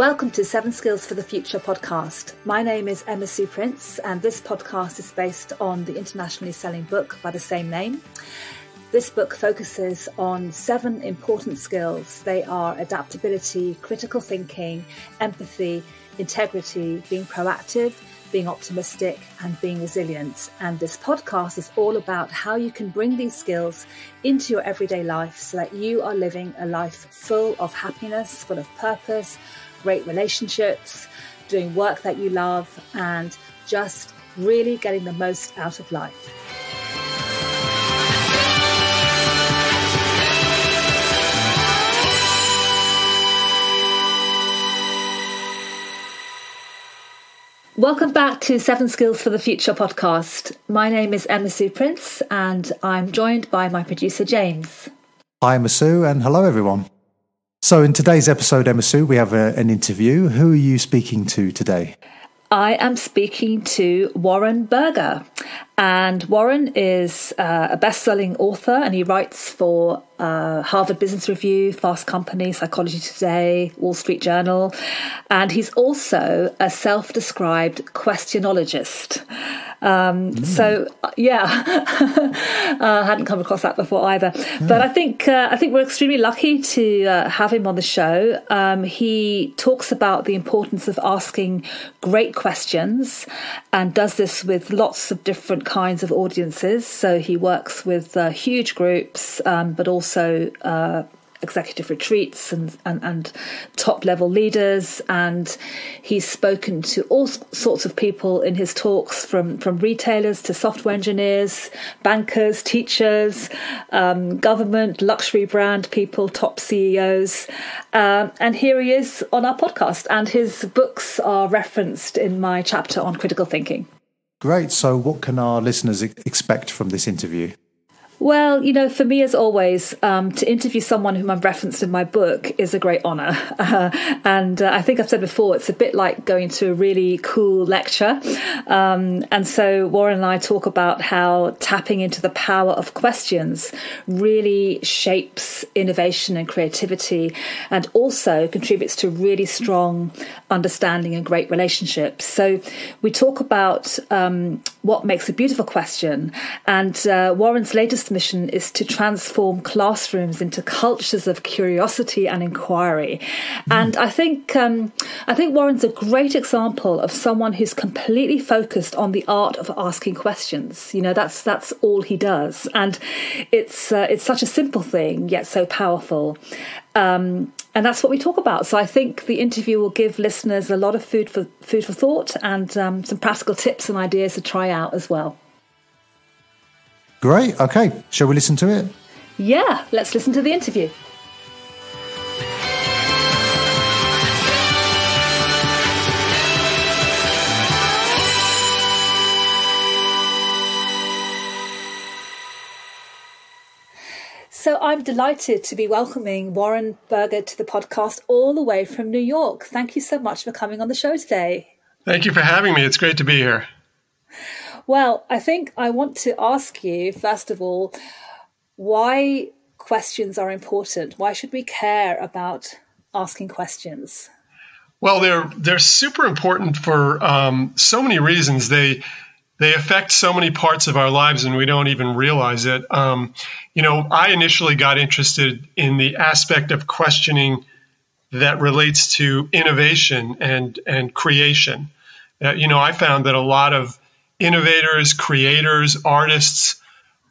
Welcome to Seven Skills for the Future podcast. My name is Emma Sue Prince, and this podcast is based on the internationally selling book by the same name. This book focuses on seven important skills. They are adaptability, critical thinking, empathy, integrity, being proactive, being optimistic, and being resilient. And this podcast is all about how you can bring these skills into your everyday life so that you are living a life full of happiness, full of purpose, great relationships, doing work that you love, and just really getting the most out of life. Welcome back to Seven Skills for the Future podcast. My name is Emma Sue Prince, and I'm joined by my producer, James. Hi, Emma Sue, and hello, everyone. So, in today's episode, Emma Sue, we have a, an interview. Who are you speaking to today? I am speaking to Warren Berger. And Warren is uh, a best selling author and he writes for uh, Harvard Business Review, Fast Company, Psychology Today, Wall Street Journal. And he's also a self described questionologist. Um, mm. So yeah, I hadn't come across that before either. Mm. But I think uh, I think we're extremely lucky to uh, have him on the show. Um, he talks about the importance of asking great questions and does this with lots of different kinds of audiences. So he works with uh, huge groups, um, but also uh, executive retreats and, and, and top level leaders. And he's spoken to all sorts of people in his talks from, from retailers to software engineers, bankers, teachers, um, government, luxury brand people, top CEOs. Um, and here he is on our podcast. And his books are referenced in my chapter on critical thinking. Great. So, what can our listeners expect from this interview? Well, you know, for me, as always, um, to interview someone whom I've referenced in my book is a great honour. Uh, and uh, I think I've said before, it's a bit like going to a really cool lecture. Um, and so Warren and I talk about how tapping into the power of questions really shapes innovation and creativity and also contributes to really strong understanding and great relationships. So we talk about um, what makes a beautiful question. And uh, Warren's latest mission is to transform classrooms into cultures of curiosity and inquiry. Mm. And I think um, I think Warren's a great example of someone who's completely focused on the art of asking questions. You know, that's that's all he does, and it's uh, it's such a simple thing yet so powerful. Um, and that's what we talk about. So I think the interview will give listeners a lot of food for food for thought and um, some practical tips and ideas to try out as well. Great. Okay. Shall we listen to it? Yeah, let's listen to the interview. So I'm delighted to be welcoming Warren Berger to the podcast all the way from New York. Thank you so much for coming on the show today. Thank you for having me. It's great to be here. Well, I think I want to ask you, first of all, why questions are important. Why should we care about asking questions? Well, they're they're super important for um, so many reasons. They they affect so many parts of our lives, and we don't even realize it. Um, you know, I initially got interested in the aspect of questioning that relates to innovation and and creation. Uh, you know, I found that a lot of innovators, creators, artists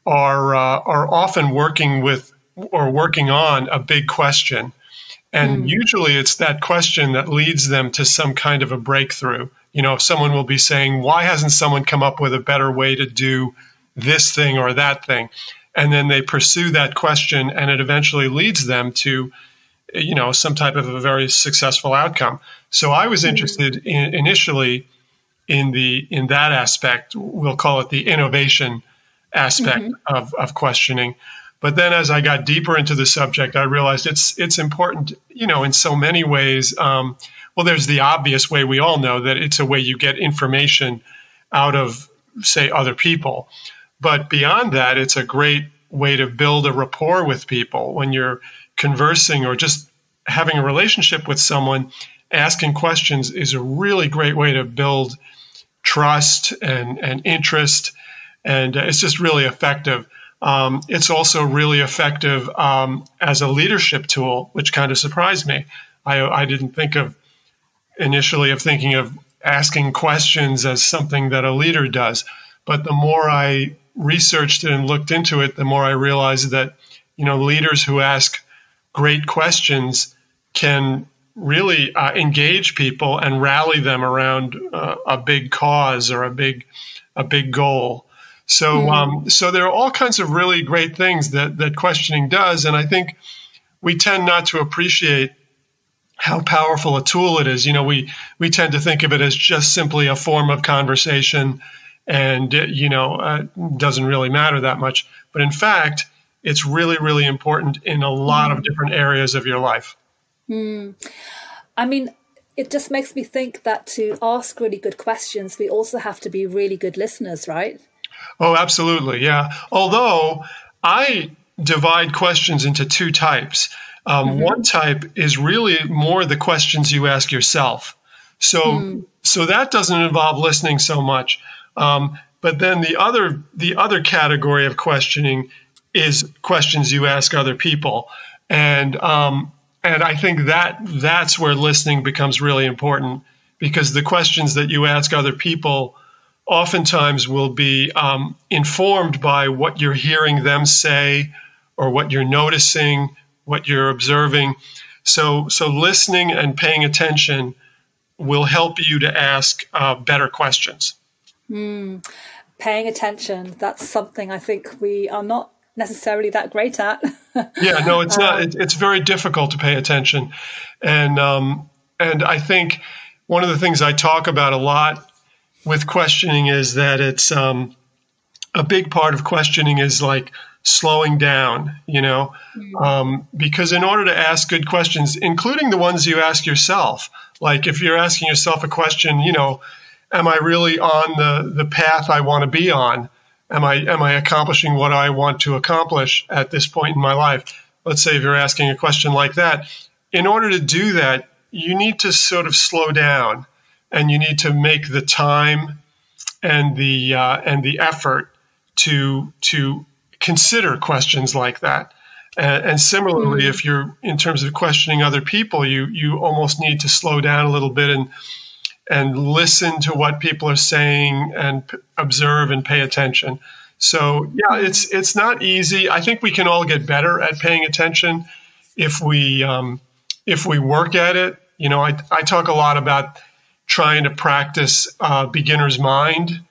are uh, are often working with or working on a big question. And mm. usually it's that question that leads them to some kind of a breakthrough. You know, someone will be saying, Why hasn't someone come up with a better way to do this thing or that thing? And then they pursue that question and it eventually leads them to, you know, some type of a very successful outcome. So I was hmm. interested in, initially in the in that aspect. We'll call it the innovation aspect mm-hmm. of, of questioning. But then as I got deeper into the subject, I realized it's it's important, you know, in so many ways. Um, well, there's the obvious way we all know that it's a way you get information out of, say, other people. But beyond that, it's a great way to build a rapport with people when you're conversing or just having a relationship with someone asking questions is a really great way to build trust and, and interest. And it's just really effective. Um, it's also really effective um, as a leadership tool, which kind of surprised me. I, I didn't think of initially of thinking of asking questions as something that a leader does. But the more I researched and looked into it, the more I realized that, you know, leaders who ask great questions can really uh, engage people and rally them around uh, a big cause or a big a big goal. So mm. um, so there are all kinds of really great things that that questioning does, and I think we tend not to appreciate how powerful a tool it is. You know, we we tend to think of it as just simply a form of conversation, and you know, uh, doesn't really matter that much. But in fact, it's really really important in a lot of different areas of your life. Mm. I mean, it just makes me think that to ask really good questions, we also have to be really good listeners, right? Oh, absolutely, yeah. Although I divide questions into two types. Um, mm-hmm. One type is really more the questions you ask yourself. So, mm. so that doesn't involve listening so much. Um, but then the other the other category of questioning is questions you ask other people, and um, and I think that that's where listening becomes really important because the questions that you ask other people oftentimes will be um, informed by what you're hearing them say or what you're noticing what you're observing. So, so listening and paying attention will help you to ask uh, better questions. Mm, paying attention, that's something I think we are not necessarily that great at. yeah, no, it's not. Um, it, it's very difficult to pay attention. And, um, and I think one of the things I talk about a lot with questioning is that it's um, a big part of questioning is like slowing down, you know, mm-hmm. um, because in order to ask good questions, including the ones you ask yourself, like if you're asking yourself a question, you know, am I really on the, the path I want to be on? Am I am I accomplishing what I want to accomplish at this point in my life? Let's say if you're asking a question like that, in order to do that, you need to sort of slow down, and you need to make the time and the uh, and the effort to to consider questions like that. And, and similarly, mm-hmm. if you're in terms of questioning other people, you you almost need to slow down a little bit and and listen to what people are saying and p- observe and pay attention. So yeah, it's it's not easy. I think we can all get better at paying attention if we um, if we work at it. You know, I I talk a lot about trying to practice uh, beginner's mind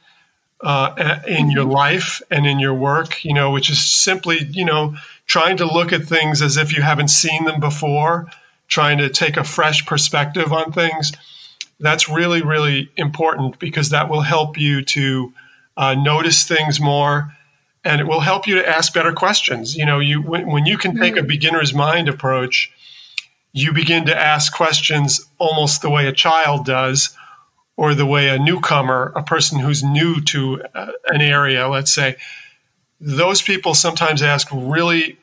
uh, in your mm-hmm. life and in your work, you know, which is simply, you know, trying to look at things as if you haven't seen them before, trying to take a fresh perspective on things. That's really, really important because that will help you to uh, notice things more and it will help you to ask better questions. You know, you when, when you can take a mm-hmm. beginner's mind approach, you begin to ask questions almost the way a child does or the way a newcomer, a person who's new to uh, an area, let's say, those people sometimes ask really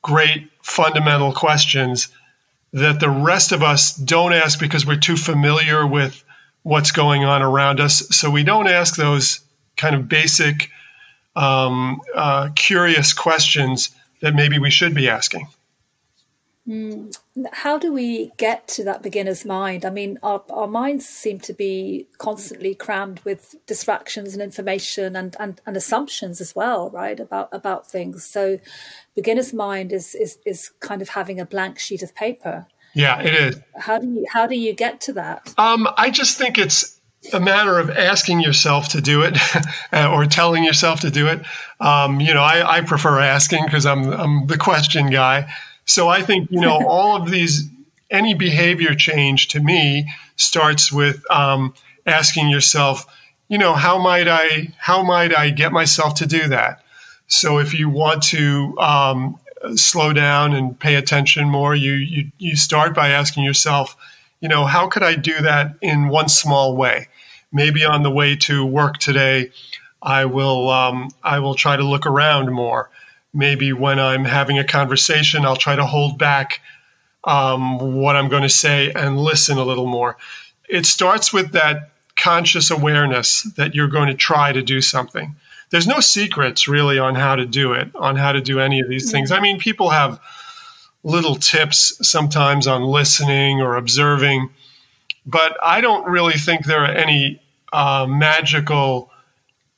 great fundamental questions that the rest of us don't ask because we're too familiar with what's going on around us. So we don't ask those kind of basic, um, uh, curious questions that maybe we should be asking. Mm. How do we get to that beginner's mind? I mean, our, our minds seem to be constantly crammed with distractions and information and, and, and assumptions as well, right? About about things. So beginner's mind is, is is kind of having a blank sheet of paper. Yeah, it is. How do you how do you get to that? Um, I just think it's a matter of asking yourself to do it or telling yourself to do it. Um, you know, I, I prefer asking because I'm I'm the question guy. So I think, you know, all of these, any behavior change to me starts with um, asking yourself, you know, how might I, how might I get myself to do that? So if you want to um, slow down and pay attention more, you, you, you start by asking yourself, you know, how could I do that in one small way? Maybe on the way to work today, I will um, I will try to look around more maybe when I'm having a conversation, I'll try to hold back um, what I'm going to say and listen a little more. It starts with that conscious awareness that you're going to try to do something. There's no secrets really on how to do it, on how to do any of these things. I mean, people have little tips sometimes on listening or observing, but I don't really think there are any uh, magical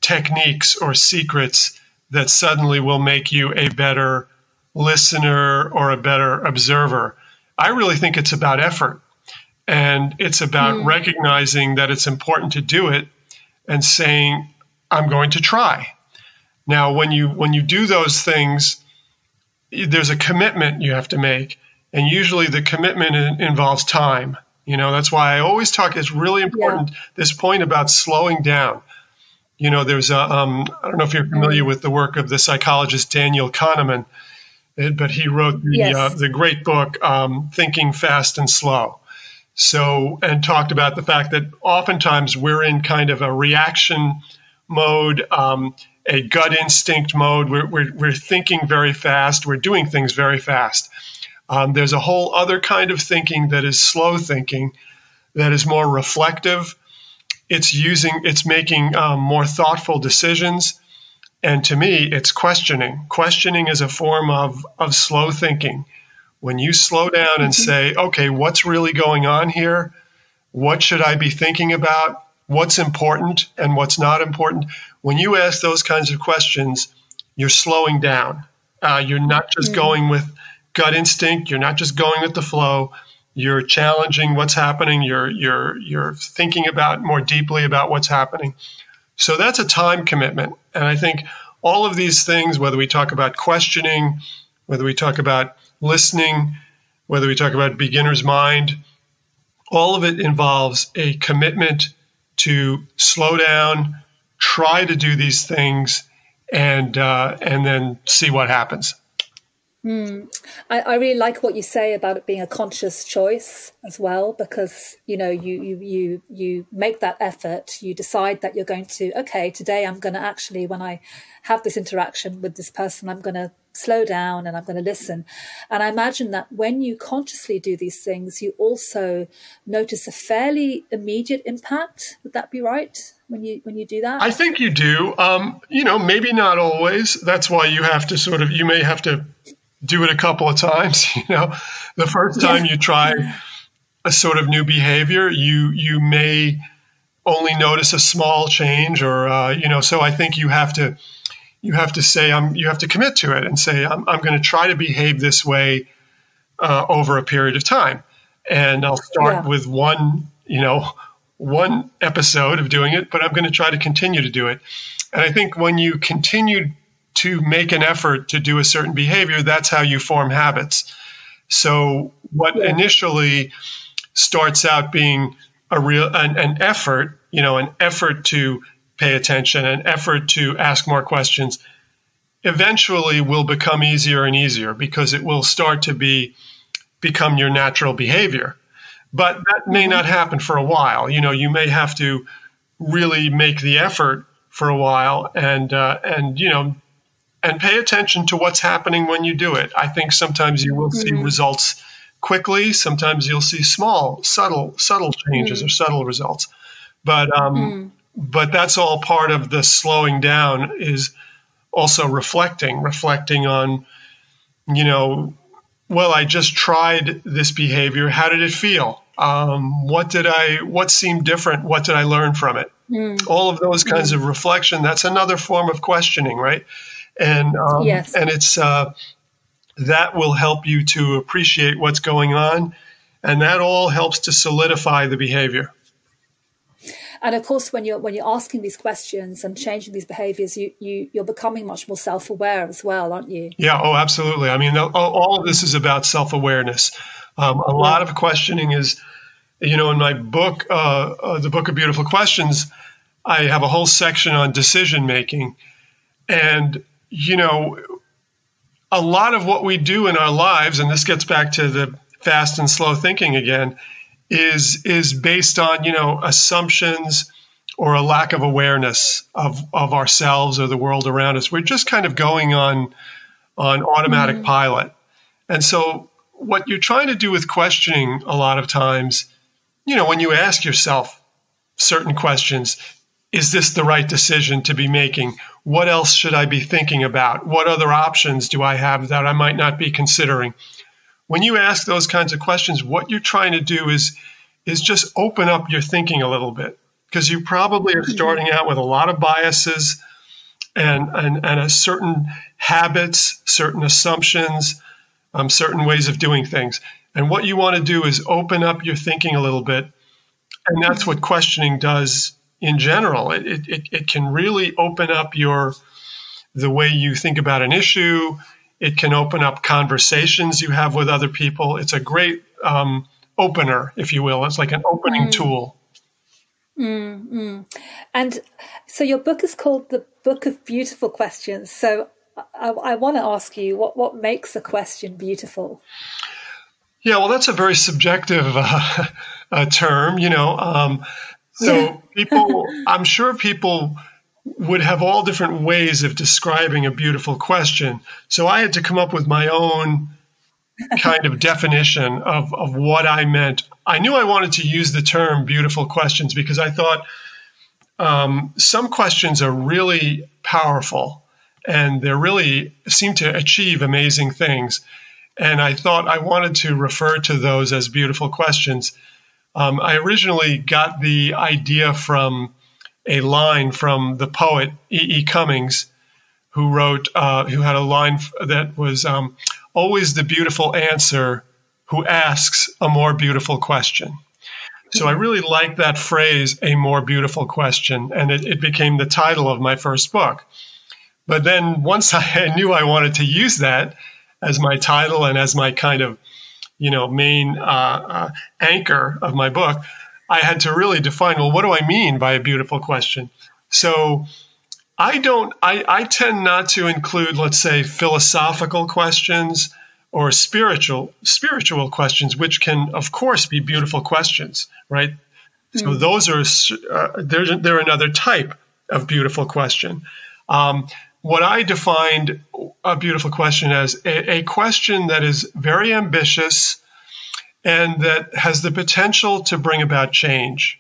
techniques or secrets that suddenly will make you a better listener or a better observer. I really think it's about effort. And it's about mm. recognizing that it's important to do it and saying, I'm going to try. Now, when you when you do those things, there's a commitment you have to make, and usually the commitment in, involves time. You know, that's why I always talk. It's really important. Yeah. This point about slowing down. You know, there's a. Um, I don't know if you're familiar with the work of the psychologist Daniel Kahneman, eh, but he wrote the yes. uh, the great book um, Thinking Fast and Slow. So, and talked about the fact that oftentimes we're in kind of a reaction mode, um, a gut instinct mode. We're, we're, we're, thinking very fast, we're doing things very fast. Um, there's a whole other kind of thinking that is slow thinking, that is more reflective. It's using, it's making um, more thoughtful decisions. And to me, it's questioning. Questioning is a form of, of slow thinking when you slow down and mm-hmm. say, okay, what's really going on here? What should I be thinking about? What's important and what's not important? When you ask those kinds of questions, you're slowing down. Uh, you're not just mm-hmm. going with gut instinct. You're not just going with the flow. You're challenging what's happening. You're you're you're thinking about more deeply about what's happening. So that's a time commitment. And I think all of these things, whether we talk about questioning, whether we talk about listening, whether we talk about beginner's mind, all of it involves a commitment to slow down, try to do these things, and uh, and then see what happens. Mm. I, I, really like what you say about it being a conscious choice as well, because you know you you you you make that effort. You decide that you're going to okay today I'm going to actually when I have this interaction with this person I'm going to slow down and I'm going to listen. And I imagine that when you consciously do these things, you also notice a fairly immediate impact. Would that be right? When you when you do that, I think you do. Um, you know, maybe not always. That's why you have to sort of you may have to do it a couple of times. You know, the first time you try a sort of new behavior, you you may only notice a small change, or uh, you know. So I think you have to you have to say I'm you have to commit to it and say I'm, I'm going to try to behave this way uh, over a period of time, and I'll start yeah. with one you know one episode of doing it, but I'm going to try to continue to do it. And I think when you continue to make an effort to do a certain behavior, that's how you form habits. So what yeah. initially starts out being a real an, an, effort, you know, an effort to pay attention, an effort to ask more questions, eventually will become easier and easier because it will start to be become your natural behavior. But that may mm-hmm. not happen for a while. You know, you may have to really make the effort for a while and uh, and you know and pay attention to what's happening when you do it. I think sometimes you will see mm-hmm. results quickly. Sometimes you'll see small, subtle, subtle changes mm-hmm. or subtle results. But um, mm-hmm. but that's all part of the slowing down. Is also reflecting, reflecting on, you know, well, I just tried this behavior. How did it feel? Um, what did I? What seemed different? What did I learn from it? Mm. All of those kinds mm. of reflection. That's another form of questioning, right? And um, yes. and it's uh, that will help you to appreciate what's going on, and that all helps to solidify the behavior. And of course, when you're when you're asking these questions and changing these behaviors, you you you're becoming much more self aware as well, aren't you? Yeah. Oh, absolutely. I mean, all, of this is about self awareness. Um, a lot of questioning is, you know, in my book, uh, uh, the book of beautiful questions, I have a whole section on decision making, and you know, a lot of what we do in our lives, and this gets back to the fast and slow thinking again, is is based on you know assumptions or a lack of awareness of of ourselves or the world around us. We're just kind of going on on automatic mm-hmm. pilot, and so what you're trying to do with questioning a lot of times, you know, when you ask yourself certain questions, is this the right decision to be making? What else should I be thinking about? What other options do I have that I might not be considering? When you ask those kinds of questions, what you're trying to do is is just open up your thinking a little bit because you probably are mm-hmm. starting out with a lot of biases and and, and a certain habits, certain assumptions, um, certain ways of doing things. And what you want to do is open up your thinking a little bit, and that's what questioning does in general. It, it, it can really open up your the way you think about an issue. It can open up conversations you have with other people. It's a great um, opener, if you will. It's like an opening mm. tool. Mm, mm. And so your book is called The Book of Beautiful Questions. So I, I want to ask you what, what makes a question beautiful? Yeah, well, that's a very subjective uh, uh, term, you know. Um, so people, I'm sure people would have all different ways of describing a beautiful question. So I had to come up with my own kind of definition of, of what I meant. I knew I wanted to use the term beautiful questions because I thought um, some questions are really powerful and they really seem to achieve amazing things. And I thought I wanted to refer to those as beautiful questions. Um, I originally got the idea from a line from the poet E. E. Cummings, who wrote, uh, who had a line that was um, always the beautiful answer who asks a more beautiful question. So I really like that phrase, a more beautiful question, and it, it became the title of my first book. But then once I knew I wanted to use that as my title and as my kind of you know main uh, uh, anchor of my book, I had to really define well, what do I mean by a beautiful question? So I don't. I, I tend not to include, let's say, philosophical questions or spiritual spiritual questions, which can, of course, be beautiful questions, right? Mm. So hmm. those are uh, they're they're another type of beautiful question. Um, what I defined a beautiful question as a, a, question that is very ambitious and that has the potential to bring about change.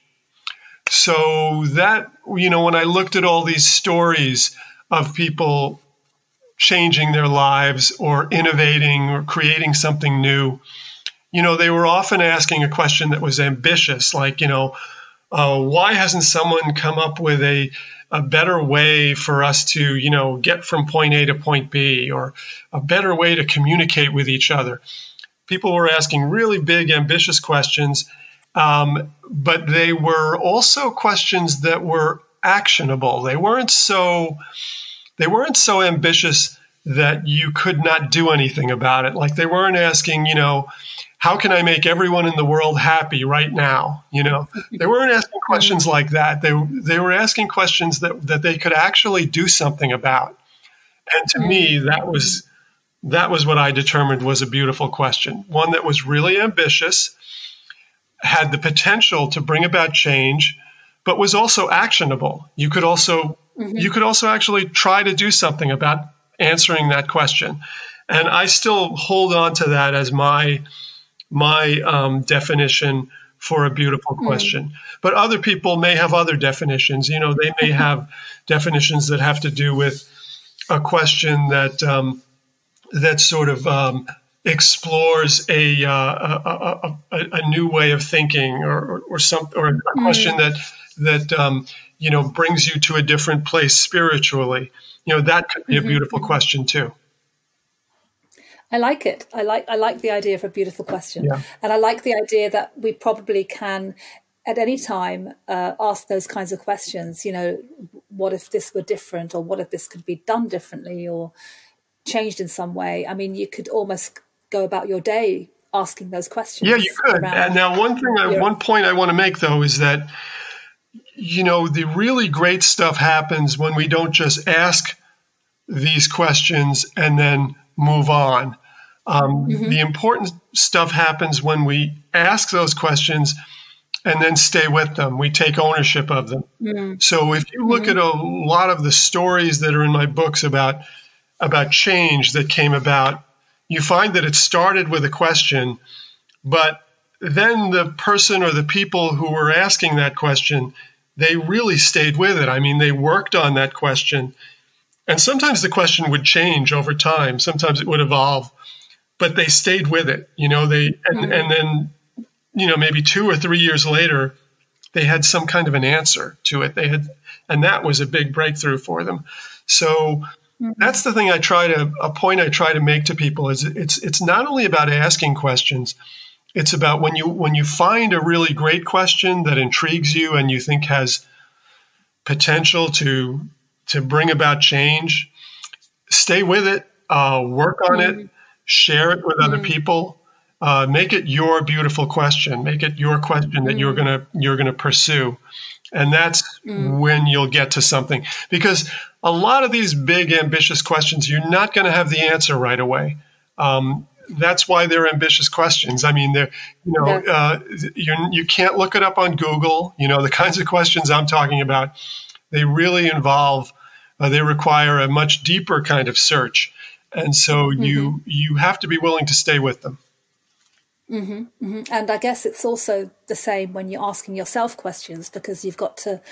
So that, you know, when I looked at all these stories of people changing their lives or innovating or creating something new, you know, they were often asking a question that was ambitious, like, you know, uh, why hasn't someone come up with a, a better way for us to, you know, get from point A to point B or a better way to communicate with each other? People were asking really big, ambitious questions um, but they were also questions that were actionable. They weren't so they weren't so ambitious that you could not do anything about it. Like they weren't asking, you know, how can I make everyone in the world happy right now? You know, they weren't asking questions like that. They they were asking questions that that they could actually do something about. And to me, that was that was what I determined was a beautiful question. One that was really ambitious had the potential to bring about change, but was also actionable. You could also mm-hmm. you could also actually try to do something about answering that question. And I still hold on to that as my my um, definition for a beautiful mm. question. Mm-hmm. But other people may have other definitions. You know, they may have definitions that have to do with a question that um, that sort of um, explores a, uh, a, a, a, new way of thinking or, or, or some or a hmm. question that that um, you know brings you to a different place spiritually you know that could be a mm-hmm. beautiful mm-hmm. question too I like it. I like I like the idea of a beautiful question, yeah. and I like the idea that we probably can, at any time, uh, ask those kinds of questions. You know, what if this were different, or what if this could be done differently, or changed in some way? I mean, you could almost go about your day asking those questions. Yeah, you could. And now, one thing, I, one point I want to make though is that you know the really great stuff happens when we don't just ask these questions and then move on. Um, mm-hmm. The important stuff happens when we ask those questions and then stay with them. We take ownership of them. Mm-hmm. So if you look mm-hmm. at a lot of the stories that are in my books about about change that came about you find that it started with a question, but then the person or the people who were asking that question, they really stayed with it. I mean, they worked on that question. And sometimes the question would change over time. Sometimes it would evolve, but they stayed with it. You know, they and, mm-hmm. and then you know maybe two or three years later, they had some kind of an answer to it. They had, and that was a big breakthrough for them. So mm-hmm. that's the thing I try to a point I try to make to people is it's it's not only about asking questions. It's about when you when you find a really great question that intrigues you and you think has potential to to bring about change. Stay with it, uh, work on mm-hmm. it, share it with mm-hmm. other people uh, make it your beautiful question. Make it your question that you're gonna you're gonna pursue, and that's mm. when you'll get to something. Because a lot of these big ambitious questions, you're not going to have the answer right away. Um, that's why they're ambitious questions. I mean, they're you know uh, you you can't look it up on Google. You know the kinds of questions I'm talking about. They really involve. Uh, they require a much deeper kind of search, and so mm-hmm. you you have to be willing to stay with them. Mm-hmm, mm-hmm. And I guess it's also the same when you're asking yourself questions because you've got to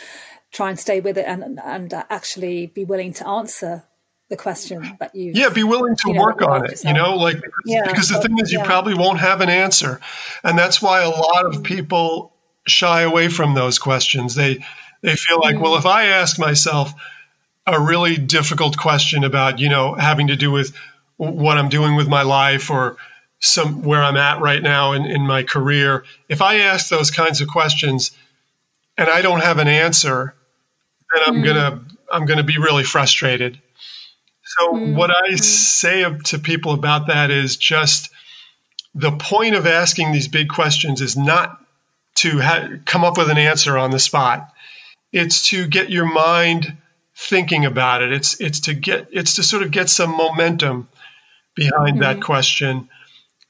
try and stay with it and and actually be willing to answer the question that you yeah be willing to you know, work on it you know like yeah, because the thing is you yeah. probably won't have an answer and that's why a lot of people shy away from those questions they they feel like mm-hmm. well if i ask myself a really difficult question about you know having to do with what i'm doing with my life or some where I'm at right now in, in my career, if I ask those kinds of questions and I don't have an answer, then I'm mm. gonna I'm gonna be really frustrated. So mm. what I mm. say to people about that is just the point of asking these big questions is not to ha- come up with an answer on the spot. It's to get your mind thinking about it. It's it's to get it's to sort of get some momentum behind mm that mm-hmm. question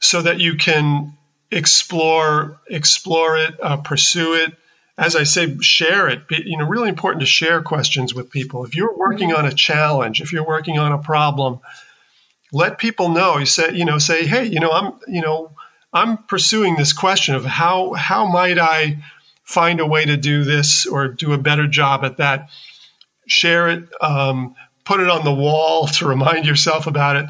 so that you can explore explore it, uh, pursue it. As I say, share it. You know, really important to share questions with people. If you're working mm-hmm. on a challenge, if you're working on a problem, let people know. You say, you know, say, hey, you know, I'm, you know, I'm pursuing this question of how how might I find a way to do this or do a better job at that. Share it, um, put it on the wall to remind yourself about it.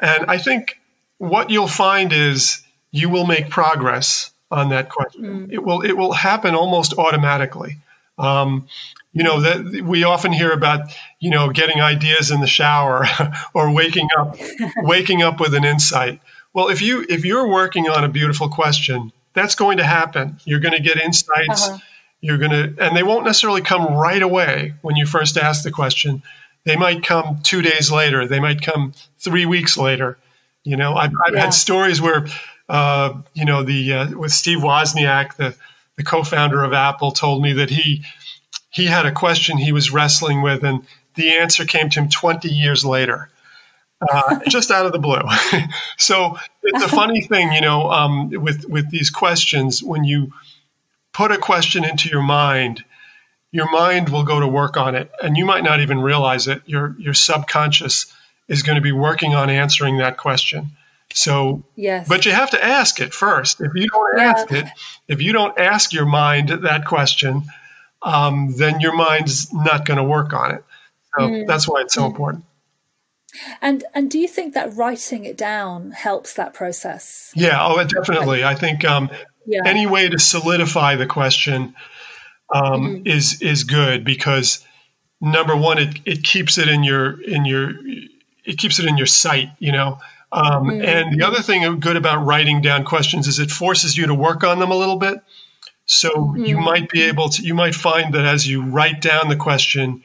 And I think what you'll find is you will make progress on that question. Mm. It will it will happen almost automatically. Um, you know that we often hear about you know getting ideas in the shower or waking up waking up with an insight. Well, if you if you're working on a beautiful question, that's going to happen. You're going to get insights. Uh-huh. You're going to and they won't necessarily come right away when you first ask the question. They might come 2 days later. They might come 3 weeks later. You know, I've, I've yeah. had stories where, uh, you know, the uh, with Steve Wozniak, the the co-founder of Apple, told me that he he had a question he was wrestling with, and the answer came to him 20 years later, uh, just out of the blue. so it's a funny thing, you know, um, with with these questions when you put a question into your mind. Your mind will go to work on it, and you might not even realize it. Your your subconscious is going to be working on answering that question. So, yes. but you have to ask it first. If you don't yeah. ask it, if you don't ask your mind that question, um, then your mind's not going to work on it. So mm. that's why it's so mm. important. And and do you think that writing it down helps that process? Yeah, oh, definitely. I think um, yeah. any way to solidify the question um, mm-hmm. is is good because number one, it, it keeps it in your in your it keeps it in your sight, you know. Um, mm-hmm. And the other thing good about writing down questions is it forces you to work on them a little bit. So mm-hmm. you might be able to, you might find that as you write down the question,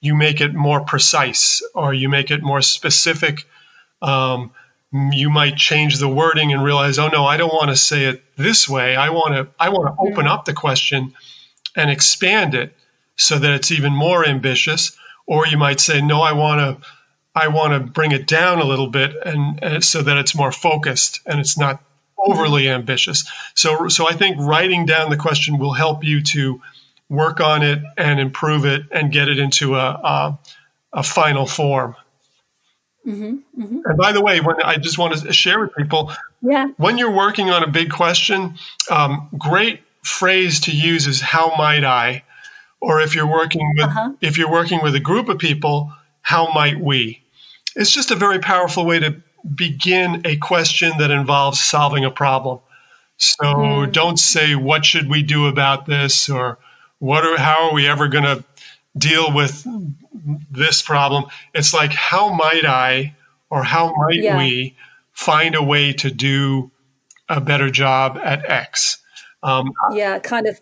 you make it more precise or you make it more specific. Um, you might change the wording and realize, oh no, I don't want to say it this way. I want to, I want to open mm-hmm. up the question and expand it so that it's even more ambitious. Or you might say, no, I want to I want to bring it down a little bit and, and, so that it's more focused and it's not overly ambitious. So, so I think writing down the question will help you to work on it and improve it and get it into a, a, a final form. Mm-hmm, mm-hmm. And by the way, when I just want to share with people, yeah. when you're working on a big question, um, great phrase to use is "How might I?" Or if you're working with uh-huh. if you're working with a group of people, how might we? It's just a very powerful way to begin a question that involves solving a problem. So mm. don't say what should we do about this or what are, how are we ever going to deal with this problem? It's like how might I or how might yeah. we find a way to do a better job at X? Um, yeah, kind of.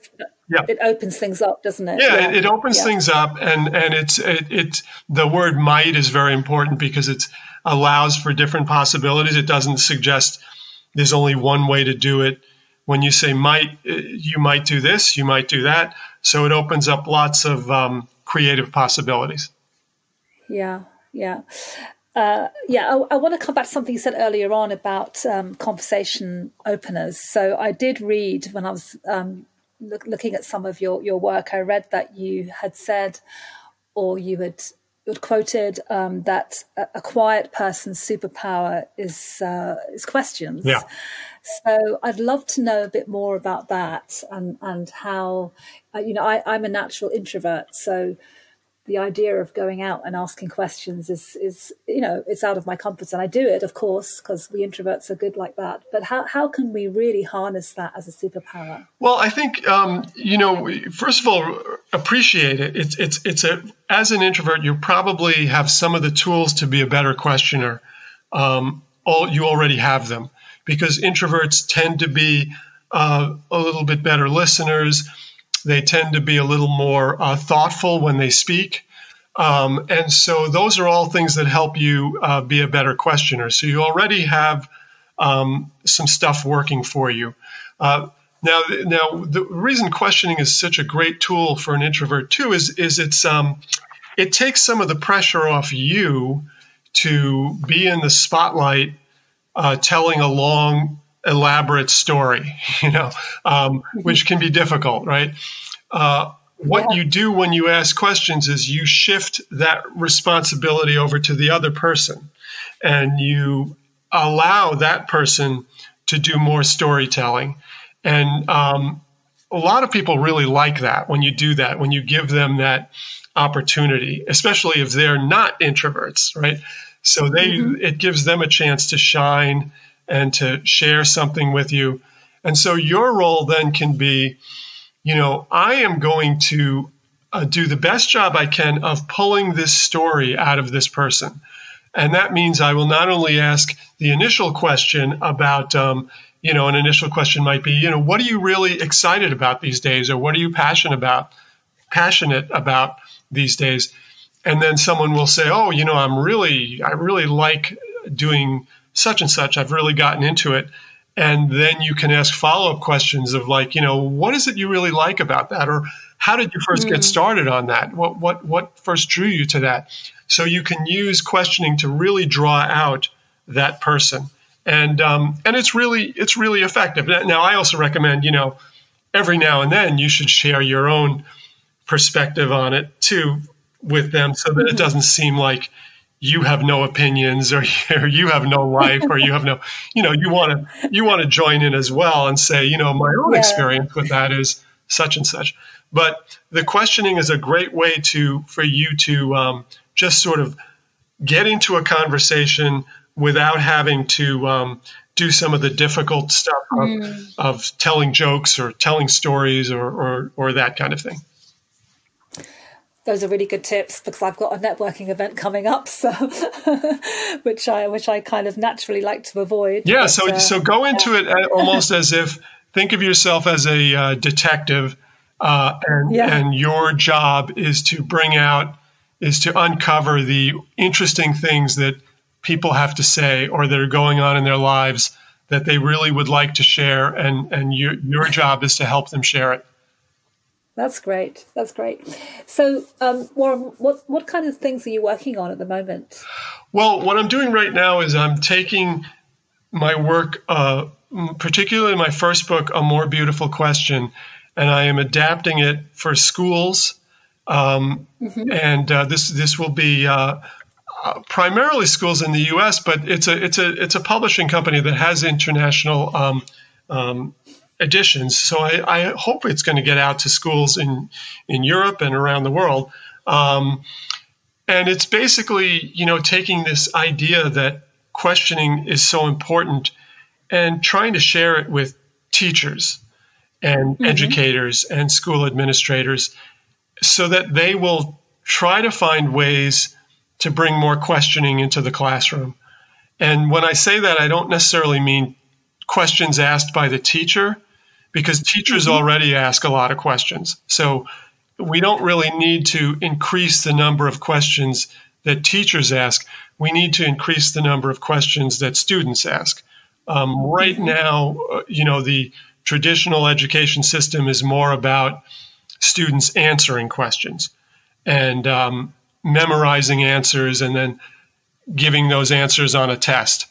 Yeah. It opens things up, doesn't it? Yeah, yeah. It, it, opens yeah. things up, and and it's it, it the word might is very important because it allows for different possibilities. It doesn't suggest there's only one way to do it. When you say might, uh, you might do this, you might do that. So it opens up lots of um, creative possibilities. Yeah, yeah. Uh, yeah, I, I, want to come back to something you said earlier on about um, conversation openers. So I did read when I was um, look, looking at some of your, your work, I read that you had said, or you had you'd quoted um, that a, quiet person's superpower is uh, is questions. Yeah. So I'd love to know a bit more about that and and how uh, you know I, I'm a natural introvert, so the idea of going out and asking questions is is you know it's out of my comfort zone. I do it, of course, because we introverts are good like that. But how how can we really harness that as a superpower? Well, I think um, you know, first of all, appreciate it. It's it's it's a as an introvert, you probably have some of the tools to be a better questioner. Um, all you already have them because introverts tend to be uh, a little bit better listeners they tend to be a little more uh, thoughtful when they speak. Um, and so those are all things that help you uh, be a better questioner. So you already have um, some stuff working for you. Uh, now, now the reason questioning is such a great tool for an introvert too is is it's um, it takes some of the pressure off you to be in the spotlight, uh, telling a long elaborate story, you know, um, which can be difficult, right? Uh, what yeah. you do when you ask questions is you shift that responsibility over to the other person and you allow that person to do more storytelling. And um, a lot of people really like that when you do that, when you give them that opportunity, especially if they're not introverts, right? So they mm-hmm. it gives them a chance to shine and to share something with you. And so your role then can be, you know, I am going to uh, do the best job I can of pulling this story out of this person. And that means I will not only ask the initial question about, um, you know, an initial question might be, you know, what are you really excited about these days, or what are you passionate about, passionate about these days? And then someone will say, oh, you know, I'm really, I really like doing such and such. I've really gotten into it. And then you can ask follow up questions of like, you know, what is it you really like about that? Or how did you 1st mm-hmm. get started on that? What, what, what first drew you to that? So you can use questioning to really draw out that person. And, um, and it's really, it's really effective. Now, I also recommend, you know, every now and then you should share your own perspective on it too with them so that mm-hmm. it doesn't seem like you have no opinions or you have no life or you have no you know you want to you want to join in as well and say you know my own yeah. experience with that is such and such but the questioning is a great way to for you to um, just sort of get into a conversation without having to um, do some of the difficult stuff of, mm. of telling jokes or telling stories or, or, or that kind of thing those are really good tips because I've got a networking event coming up, so which I which I kind of naturally like to avoid. Yeah, but, so uh, so go into it almost as if think of yourself as a uh, detective, uh, and yeah. and your job is to bring out is to uncover the interesting things that people have to say or that are going on in their lives that they really would like to share, and and your your job is to help them share it. That's great. That's great. So, um, Warren, what what kind of things are you working on at the moment? Well, what I'm doing right now is I'm taking my work, uh, particularly my first book, A More Beautiful Question, and I am adapting it for schools. Um, mm-hmm. And uh, this this will be. Uh, uh, primarily schools in the U.S., but it's a it's a it's a publishing company that has international um, um, editions. So I, I, hope it's going to get out to schools in in Europe and around the world. Um, and it's basically you know taking this idea that questioning is so important and trying to share it with teachers and mm-hmm. educators and school administrators so that they will try to find ways to bring more questioning into the classroom. And when I say that, I don't necessarily mean questions asked by the teacher, because teachers mm-hmm. already ask a lot of questions. So we don't really need to increase the number of questions that teachers ask. We need to increase the number of questions that students ask. Um, right mm-hmm. now, uh, you know, the traditional education system is more about students answering questions and um, memorizing answers and then giving those answers on a test.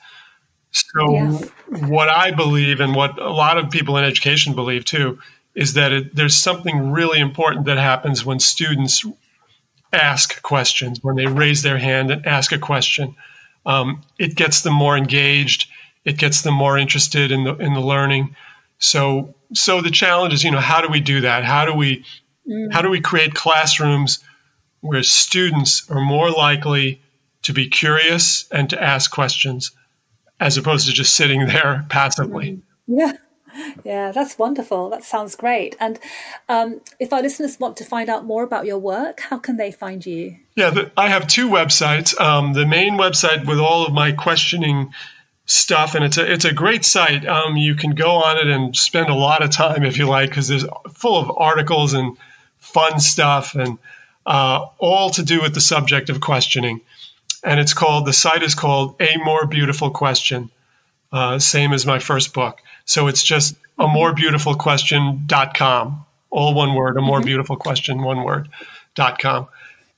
So, yes. what I believe, and what a lot of people in education believe too, is that it, there's something really important that happens when students ask questions, when they raise their hand and ask a question. Um, it gets them more engaged. It gets them more interested in the in the learning. So, so the challenge is, you know, how do we do that? How do we mm. how do we create classrooms where students are more likely to be curious and to ask questions as opposed to just sitting there passively. Yeah. Yeah, that's wonderful. That sounds great. And um, if our listeners want to find out more about your work, how can they find you? Yeah, the, I have two websites. Um, the main website with all of my questioning stuff, and it's a it's a great site. Um, you can go on it and spend a lot of time if you like, because there's full of articles and fun stuff and uh, all to do with the subject of questioning. And it's called, the site is called A More Beautiful Question, uh, same as my first book. So it's just a more beautiful question.com, all one word, a more mm-hmm. beautiful question, one word, dot com.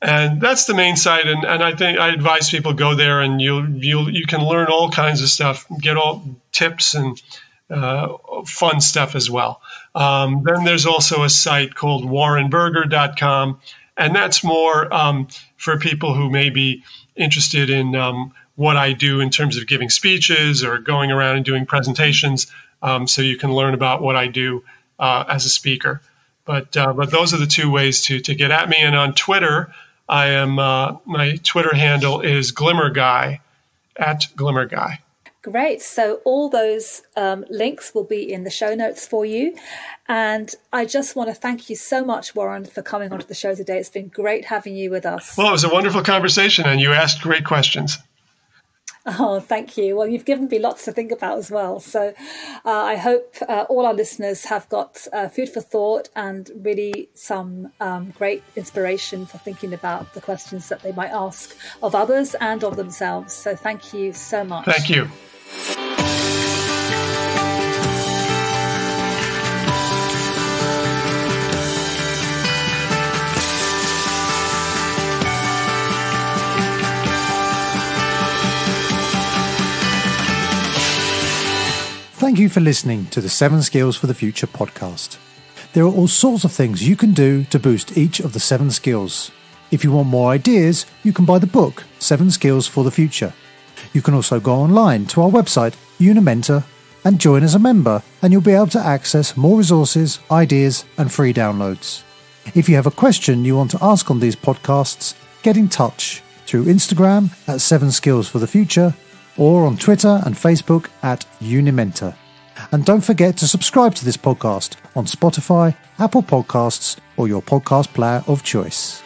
And that's the main site. And, and I think I advise people go there and you'll you'll you can learn all kinds of stuff, get all tips and uh, fun stuff as well. Um, then there's also a site called warrenberger.com, and that's more um, for people who may be interested in um, what I do in terms of giving speeches or going around and doing presentations. Um, so you can learn about what I do uh, as a speaker. But uh, but those are the two ways to to get at me. And on Twitter, I am uh, my Twitter handle is Glimmer Guy at Glimmer Guy. Great. So all those um, links will be in the show notes for you. And I just want to thank you so much, Warren, for coming onto the show today. It's been great having you with us. Well, it was a wonderful conversation, and you asked great questions. Oh, thank you. Well, you've given me lots to think about as well. So uh, I hope uh, all our listeners have got uh, food for thought and really some um, great inspiration for thinking about the questions that they might ask of others and of themselves. So thank you so much. Thank you. Thank you for listening to the Seven Skills for the Future podcast. There are all sorts of things you can do to boost each of the seven skills. If you want more ideas, you can buy the book, Seven Skills for the Future. You can also go online to our website, Unimentor, and join as a member, and you'll be able to access more resources, ideas, and free downloads. If you have a question you want to ask on these podcasts, get in touch through Instagram at 7 Skills for the Future or on Twitter and Facebook at Unimentor. And don't forget to subscribe to this podcast on Spotify, Apple Podcasts, or your podcast player of choice.